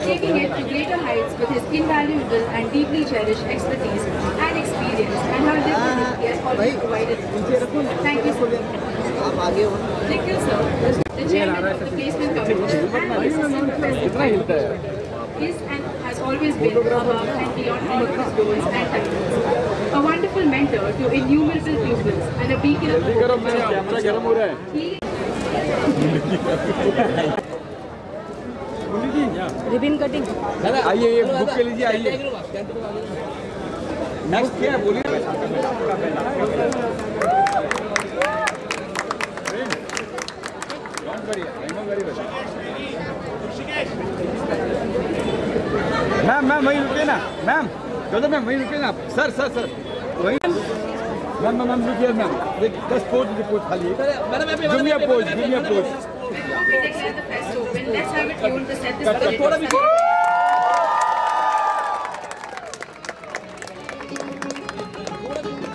taking it to greater heights with his invaluable and deeply cherished expertise and experience and how liberally he has always provided. Thank you so much. Nikhil sir, the chairman of the placement committee and assistant professor is and has always been above and beyond all of his goals and titles. A wonderful mentor to innumerable pupils and a beacon of hope. Ribbon cutting. दादा आइए ये book के लीजिए आइए। Next क्या बोलिए. Ma'am ma'am वहीं रुके ना। मैम चलो मैम वहीं रुके ना sir sir sir ma'am ma'am ma'am रुकिए मैम दस पोज की पोज खाली give me a pose give me a pose.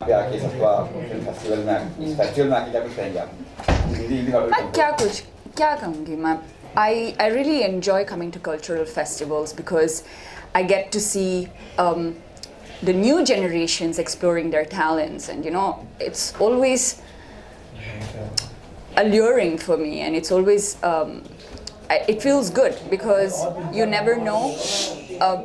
पे आके सबका फ़िल्म फेस्टिवल में इस फेस्टिवल में आके क्या कुछ कहेंगे आप मैं क्या कुछ क्या कहूँगी मैं I, I really enjoy coming to cultural festivals because I get to see um, the new generations exploring their talents and you know it's always alluring for me and it's always um, it feels good because you never know uh,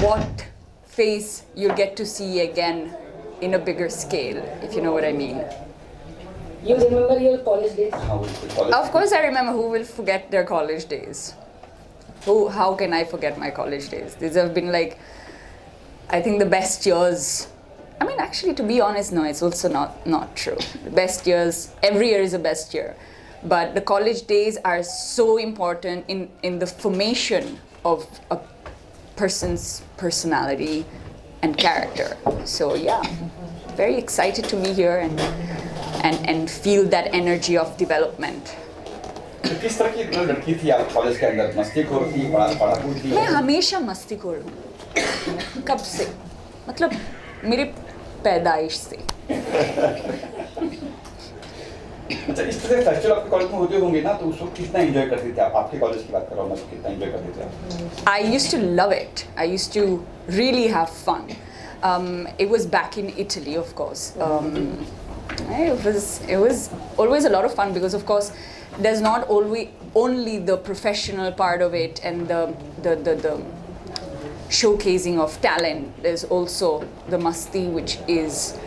what face you'll get to see again in a bigger scale if you know what i mean. You remember your college days? Of course i remember who will forget their college days. Who how can i forget my college days? These have been like I think the best years. I mean, actually, to be honest, no, it's also not not true. The best years. Every year is a best year, but the college days are so important in in the formation of a person's personality and character. So yeah, very excited to be here and and and feel that energy of development. तो किस तरह की मतलब लड़की थी आप college के अंदर मस्तीखोर थी पढ़ा पढ़ाकू थी मैं हमेशा मस्तीखोर हूँ कब से मतलब मेरे पैदाइश से अच्छा इस तरह फेस्टिवल आपके कॉलेज में होते होंगे ना तो उस वक्त कितना एंजॉय करते थे आप आपके कॉलेज की बात कर रहा हूँ मैं तो कितना एंजॉय करते थे आप I used to love it. I used to really have fun. Um, it was back in Italy, of course. Um, it was it was always a lot of fun because, of course, there's not always only the professional part of it and the the, the, the showcasing of talent. There's also the masti, which is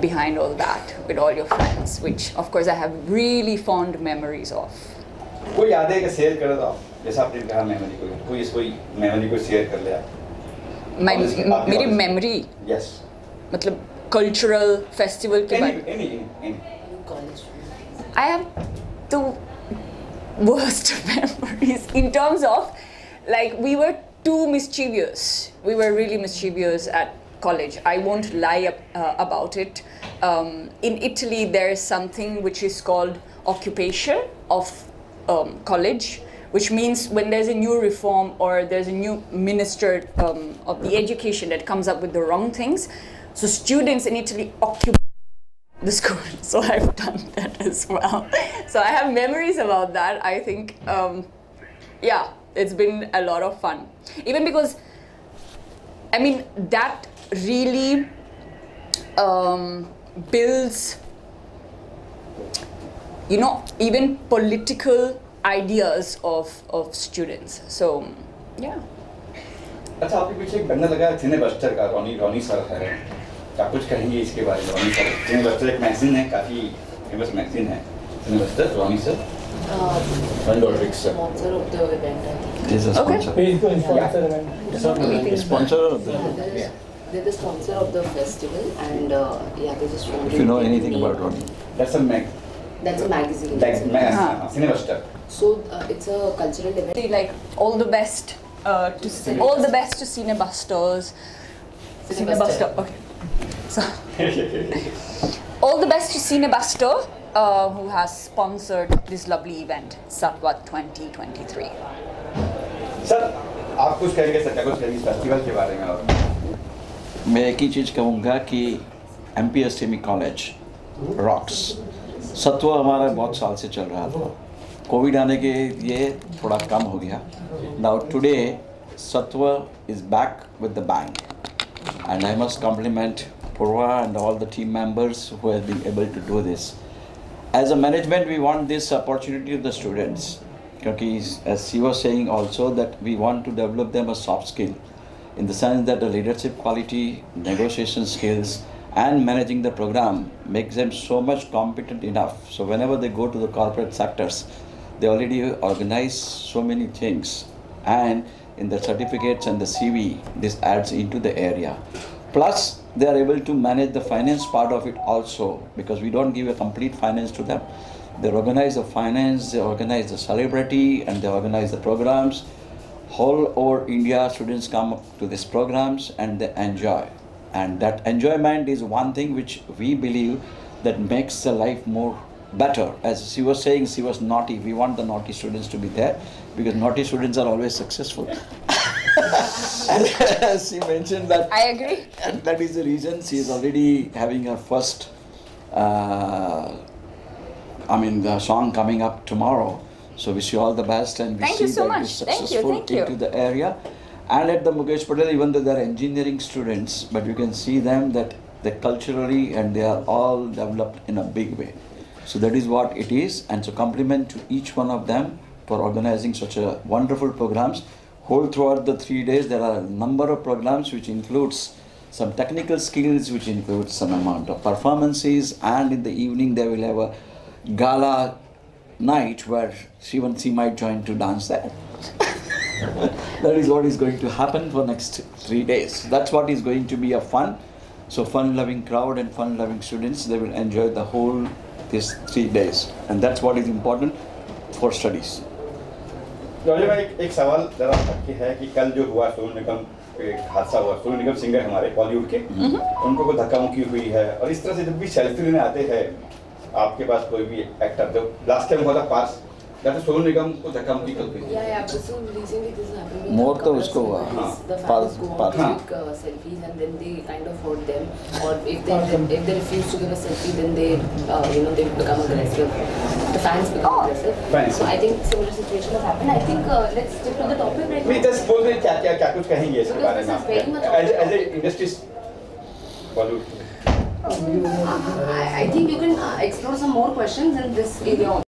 behind all that with all your friends, which, of course, I have really fond memories of. कोई याद है कि share कर दो आप जैसा आपने कहा मेमोरी को कोई इस कोई मेमोरी को शेयर कर लिया My, College के- आपके मेरी college के- memory यस मतलब कल्चरल फेस्टिवल के एनी बारे any any I have the worst memories in terms of like we were too mischievous. We were really mischievous at college. I won't lie ab- uh, about it. Um, in Italy, there is something which is called occupation of um, college, which means when there's a new reform or there's a new minister um, of the education that comes up with the wrong things, so students in Italy occupy the school. So I've done that as well. So I have memories about that. I think, um, yeah, it's been a lot of fun. Even because, I mean, that really um, builds, you know, even political ideas of, of students. So, yeah. अच्छा आपके पीछे एक banner लगा है सिने buster का Ronnie Ronnie sir है क्या कुछ कहेंगे इसके बारे में रॉनी सर सिने बस्टर एक मैगजीन है काफी फेमस मैगजीन है सिने buster Ronnie sir sponsor of the event. He's a sponsor. Okay. He's the sponsor event. So, sponsor of the event. Yeah. They're the sponsor of the festival and uh, yeah, they just wanted If you know anything about Ronnie. That's a mag. That's a magazine. That's a magazine. Ah. So uh, it's a cultural event. Like all the best uh, to Cinebuster. all the best to Cinebusters. Cinebuster. Cinebuster. Okay. So all the best to Cinebuster. Uh, who has sponsored this lovely event, Sattva 2023. Sir, what do you want to say about the? I will say that MPS College rocks. Sattva is running for many years. COVID has become a little less. Now today, Sattva is back with the bang. And I must compliment Purva and all the team members who have been able to do this. As a management, we want this opportunity to the students. Because as she was saying also that we want to develop them a soft skill in the sense that the leadership quality, negotiation skills, and managing the program makes them so much competent enough. So whenever they go to the corporate sectors, they already organize so many things and in the certificates and the CV, this adds into the area. Plus, they are able to manage the finance part of it also because we don't give a complete finance to them. They organize the finance, they organize the celebrity, and they organize the programs. Whole over India, students come to these programs and they enjoy. And that enjoyment is one thing which we believe that makes the life more better. As she was saying, she was naughty. We want the naughty students to be there because naughty students are always successful. And she mentioned that I agree. and that is the reason she is already having her first uh, I mean the song coming up tomorrow. So wish you all the best and we Thank see you so that much. Thank you, successful thank you. into the area. And at the Mukesh Patel, even though they're engineering students, but you can see them that they culturally and they are all developed in a big way. So that is what it is, and so compliment to each one of them for organizing such a wonderful programs. Whole throughout the three days, there are a number of programs which includes some technical skills, which includes some amount of performances, and in the evening they will have a gala night where Shivan she might join to dance there. that is what is going to happen for next three days. That's what is going to be a fun. So fun-loving crowd and fun-loving students, they will enjoy the whole these three days, and that's what is important for studies. तो भाई एक, एक सवाल जरा आपके है कि कल जो हुआ सोनू निगम एक हादसा हुआ सोनू निगम सिंगर हमारे बॉलीवुड के हम्म। उनको कोई धक्का मुक्की हुई है? और इस तरह से जब भी सेल्फी लेने आते हैं आपके पास कोई भी एक्टर जो लास्ट टाइम हुआ था पास सोनू निगम को मोर तो उसको हुआ। और if if they refuse to give a selfie then you know they become aggressive selfie, then they uh, you know they become aggressive. The fans become Oh. aggressive. Fans. So I think similar situation has happened. I think uh, let's stick to the topic right मैं now. Just बोल रहे क्या क्या क्या कुछ कहेंगे इसके Because बारे में this is very much आप as off as a topic. Industry Bollywood I, I think you can uh, explore some more questions in this area also.